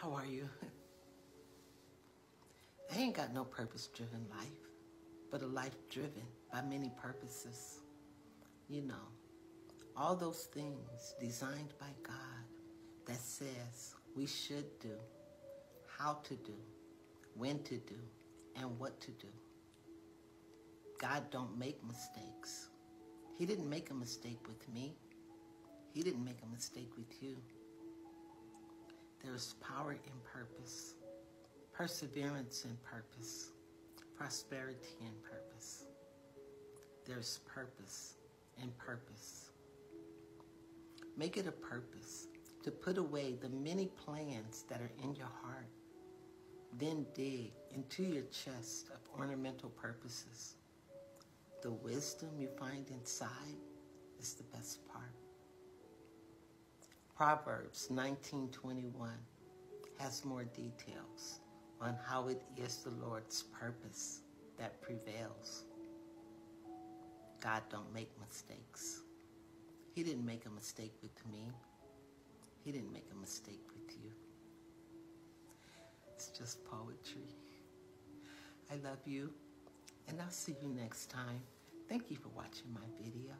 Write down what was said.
How are you? I ain't got no purpose driven life, but a life driven by many purposes. You know, all those things designed by God that says we should do, how to do, when to do, and what to do. God don't make mistakes. He didn't make a mistake with me. He didn't make a mistake with you. There is power in purpose, perseverance in purpose, prosperity in purpose. There's purpose in purpose. Make it a purpose to put away the many plans that are in your heart. Then dig into your chest of ornamental purposes. The wisdom you find inside is the best part. Proverbs 19:21 has more details on how it is the Lord's purpose that prevails. God don't make mistakes. He didn't make a mistake with me. He didn't make a mistake with you. It's just poetry. I love you, and I'll see you next time. Thank you for watching my video.